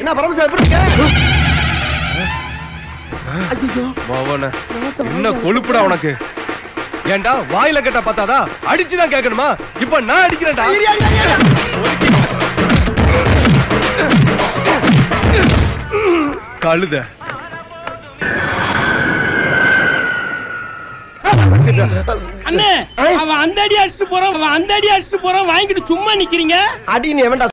என்ன பரமசிவம் எப்படி இருக்க? என்ன கொழுப்புடா உனக்கு? ஏன்டா வாயில கட்ட பார்த்தாதா அடிச்சுதான் கேட்கணுமா? இப்ப நான் அடிக்கிறேன்டா. கழுத. அண்ணே அவன் அந்த அடி அடிச்சுட்டு போறான் அவன் அந்த அடி அடிச்சுட்டு போறான் வாங்கிட்டு சும்மா நிக்கிறீங்க? அடின்னு எவன்டா